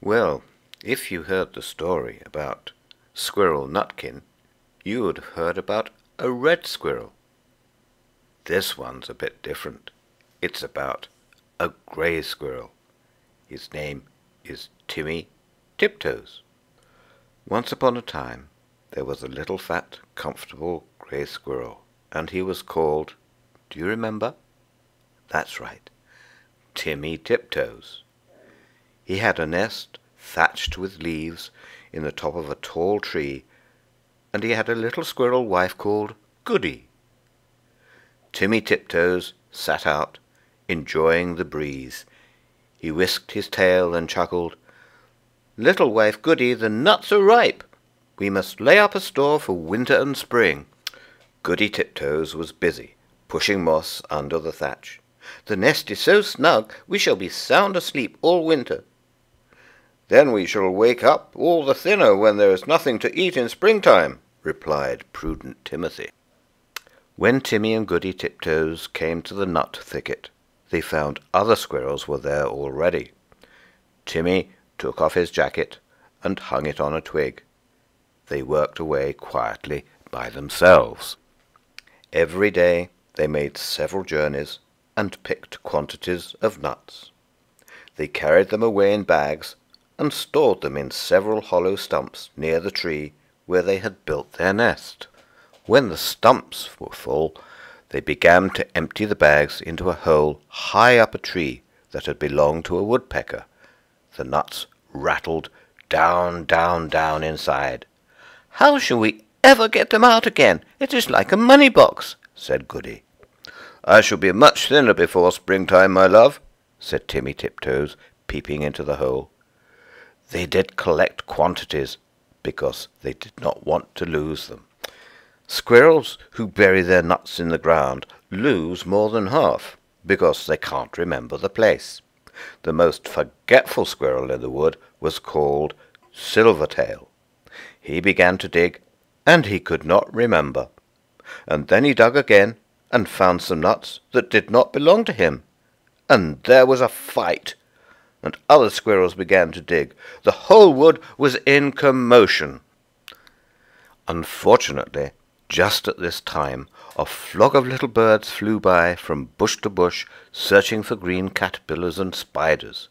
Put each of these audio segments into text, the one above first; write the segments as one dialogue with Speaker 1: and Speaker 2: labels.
Speaker 1: Well, if you heard the story about Squirrel Nutkin, you would have heard about a red squirrel. This one's a bit different. It's about a grey squirrel. His name is Timmy Tiptoes. Once upon a time there was a little fat, comfortable grey squirrel, and he was called, do you remember? That's right, Timmy Tiptoes. He had a nest thatched with leaves in the top of a tall tree, and he had a little squirrel wife called Goody. Timmy Tiptoes sat out, enjoying the breeze. He whisked his tail and chuckled, Little wife Goody, the nuts are ripe. We must lay up a store for winter and spring. Goody Tiptoes was busy, pushing moss under the thatch. The nest is so snug we shall be sound asleep all winter. Then we shall wake up all the thinner when there is nothing to eat in springtime, replied prudent Timothy. When Timmy and Goody Tiptoes came to the nut thicket, they found other squirrels were there already. Timmy took off his jacket and hung it on a twig. They worked away quietly by themselves. Every day they made several journeys and picked quantities of nuts. They carried them away in bags and stored them in several hollow stumps near the tree where they had built their nest. When the stumps were full, they began to empty the bags into a hole high up a tree that had belonged to a woodpecker. The nuts rattled down, down, down inside. How shall we ever get them out again? It is like a money box, said Goody. I shall be much thinner before springtime, my love, said Timmy Tiptoes, peeping into the hole. They did collect quantities because they did not want to lose them. Squirrels who bury their nuts in the ground lose more than half because they can't remember the place. The most forgetful squirrel in the wood was called Silvertail. He began to dig, and he could not remember. And then he dug again, and found some nuts that did not belong to him. And there was a fight and other squirrels began to dig. The whole wood was in commotion. Unfortunately, just at this time, a flock of little birds flew by from bush to bush, searching for green caterpillars and spiders.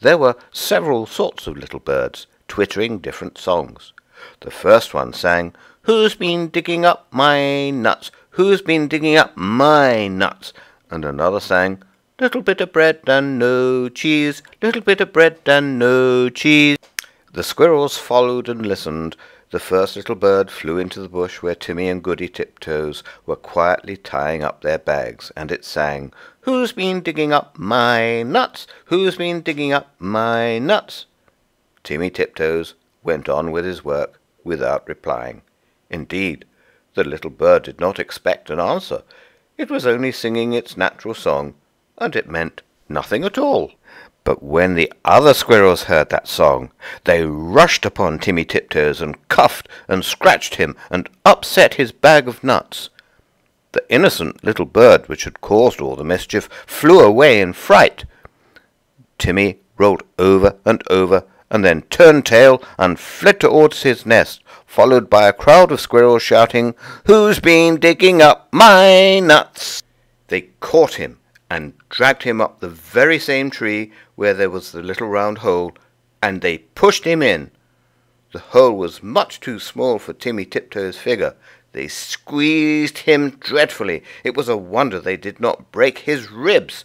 Speaker 1: There were several sorts of little birds, twittering different songs. The first one sang, Who's been digging up my nuts? Who's been digging up my nuts? And another sang, Little bit of bread and no cheese, little bit of bread and no cheese. The squirrels followed and listened. The first little bird flew into the bush where Timmy and Goody Tiptoes were quietly tying up their bags, and it sang, Who's been digging up my nuts? Who's been digging up my nuts? Timmy Tiptoes went on with his work without replying. Indeed, the little bird did not expect an answer. It was only singing its natural song, and it meant nothing at all. But when the other squirrels heard that song, they rushed upon Timmy Tiptoes and cuffed and scratched him and upset his bag of nuts. The innocent little bird which had caused all the mischief flew away in fright. Timmy rolled over and over and then turned tail and fled towards his nest, followed by a crowd of squirrels shouting, Who's been digging up my nuts? They caught him and dragged him up the very same tree where there was the little round hole, and they pushed him in. The hole was much too small for Timmy Tiptoe's figure. They squeezed him dreadfully. It was a wonder they did not break his ribs.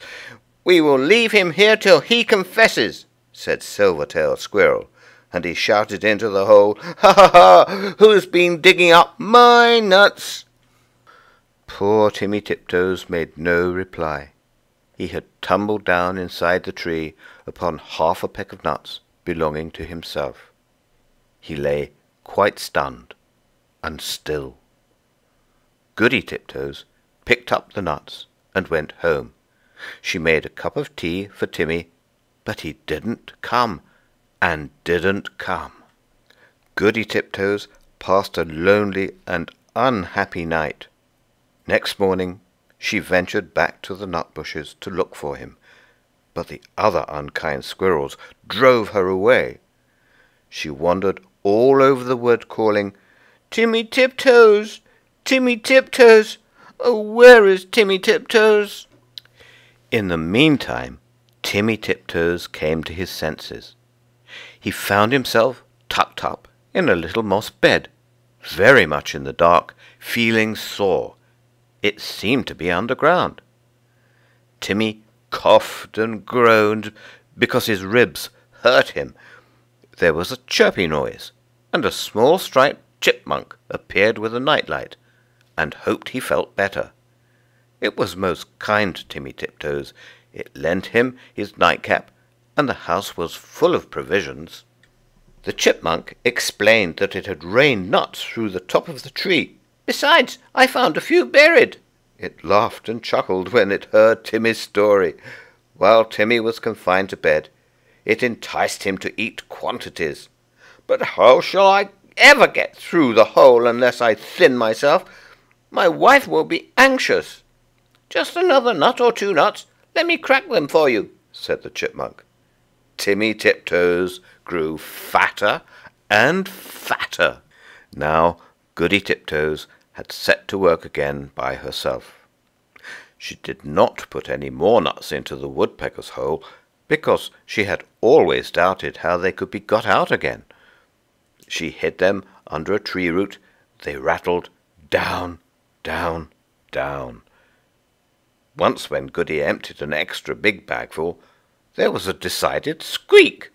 Speaker 1: We will leave him here till he confesses, said Silvertail Squirrel, and he shouted into the hole, Ha ha ha! Who's been digging up my nuts? Poor Timmy Tiptoes made no reply. He had tumbled down inside the tree upon half a peck of nuts belonging to himself. He lay quite stunned and still. Goody Tiptoes picked up the nuts and went home. She made a cup of tea for Timmy, but he didn't come, and didn't come. Goody Tiptoes passed a lonely and unhappy night. Next morning she ventured back to the nut bushes to look for him, but the other unkind squirrels drove her away. She wandered all over the wood, calling, Timmy Tiptoes! Timmy Tiptoes! Oh, where is Timmy Tiptoes? In the meantime, Timmy Tiptoes came to his senses. He found himself tucked up in a little moss bed, very much in the dark, feeling sore. It seemed to be underground. Timmy coughed and groaned because his ribs hurt him. There was a chirpy noise, and a small striped chipmunk appeared with a nightlight, and hoped he felt better. It was most kind to Timmy Tiptoes. It lent him his nightcap, and the house was full of provisions. The chipmunk explained that it had rained nuts through the top of the tree. Besides, I found a few buried. It laughed and chuckled when it heard Timmy's story. While Timmy was confined to bed, it enticed him to eat quantities. But how shall I ever get through the hole unless I thin myself? My wife will be anxious. Just another nut or two nuts. Let me crack them for you, said the chipmunk. Timmy Tiptoes grew fatter and fatter. Now Goody Tiptoes had set to work again by herself. She did not put any more nuts into the woodpecker's hole, because she had always doubted how they could be got out again. She hid them under a tree root. They rattled down, down, down. Once when Goody emptied an extra big bagful, there was a decided squeak.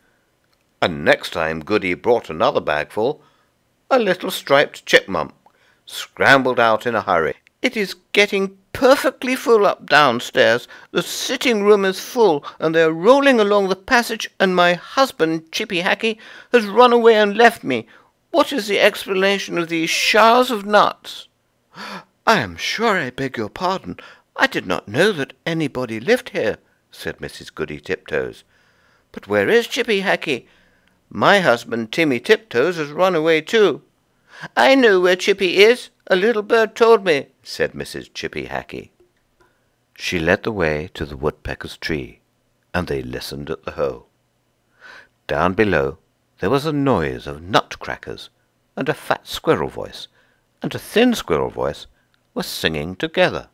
Speaker 1: And next time Goody brought another bagful, a little striped chipmunk scrambled out in a hurry. It is getting perfectly full up downstairs. The sitting room is full, and they are rolling along the passage, and my husband, Chippy Hackee, has run away and left me. What is the explanation of these showers of nuts? I am sure I beg your pardon. I did not know that anybody lived here, said Mrs. Goody Tiptoes. But where is Chippy Hackee? My husband, Timmy Tiptoes, has run away too. I know where Chippy is. A little bird told me, said Mrs. Chippy Hackee. She led the way to the woodpecker's tree, and they listened at the hole. Down below there was a noise of nutcrackers, and a fat squirrel voice, and a thin squirrel voice were singing together.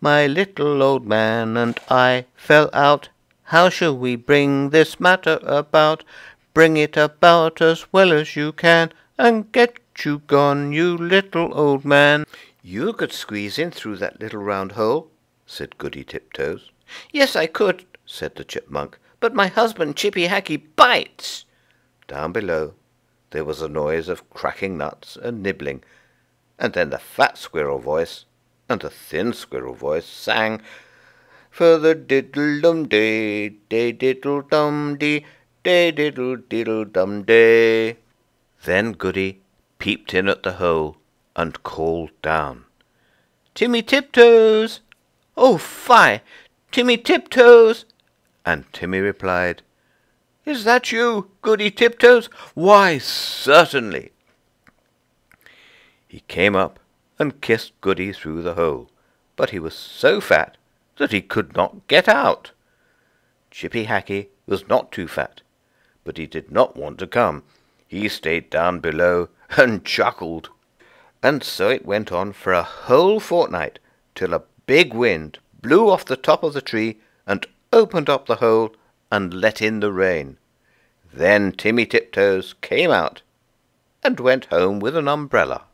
Speaker 1: My little old man and I fell out. How shall we bring this matter about? Bring it about as well as you can, and get you gone, you little old man? You could squeeze in through that little round hole, said Goody Tiptoes. Yes, I could, said the chipmunk, but my husband Chippy Hackee bites. Down below there was a noise of cracking nuts and nibbling, and then the fat squirrel voice and the thin squirrel voice sang, For the diddle-dum-dee, day diddle dum dee, day diddle diddle dum day. Then Goody peeped in at the hole and called down. Timmy Tiptoes! Oh, fie! Timmy Tiptoes! And Timmy replied, Is that you, Goody Tiptoes? Why, certainly. He came up and kissed Goody through the hole, but he was so fat that he could not get out. Chippy Hackee was not too fat, but he did not want to come. He stayed down below and chuckled. And so it went on for a whole fortnight, till a big wind blew off the top of the tree and opened up the hole and let in the rain. Then Timmy Tiptoes came out and went home with an umbrella.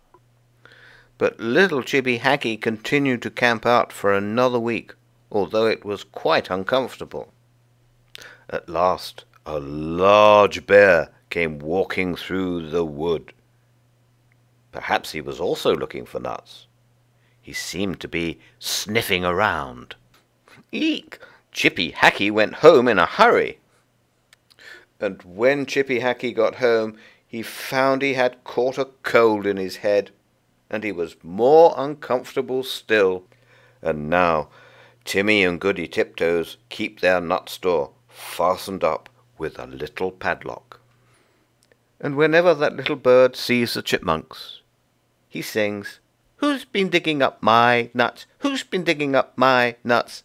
Speaker 1: But little Chippy Hackee continued to camp out for another week, although it was quite uncomfortable. At last a large bear came walking through the wood. Perhaps he was also looking for nuts. He seemed to be sniffing around. Eek! Chippy Hackee went home in a hurry. And when Chippy Hackee got home, he found he had caught a cold in his head and he was more uncomfortable still. And now Timmy and Goody Tiptoes keep their nut store fastened up with a little padlock. And whenever that little bird sees the chipmunks, he sings, Who's been digging up my nuts? Who's been digging up my nuts?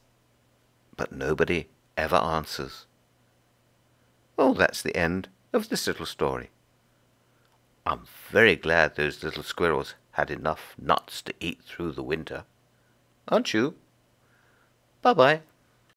Speaker 1: But nobody ever answers. Well, that's the end of this little story. I'm very glad those little squirrels had enough nuts to eat through the winter. Aren't you? Bye-bye.